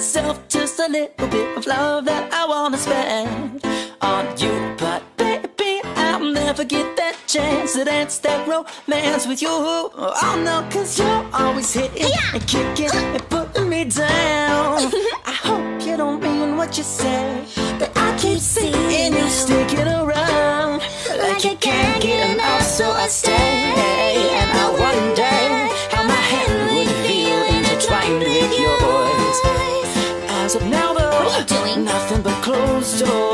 myself just a little bit of love that I wanna spend on you. But baby, I'll never get that chance to dance that romance with you. Oh no, cause you're always hitting yeah. and kicking and putting me down. I hope you don't mean what you say, but I keep seeing you sticking around like you can't get enough, so I stay and I wonder how my hand would feel intertwined with yours. Of now, though, What are you doing? nothing but closed doors.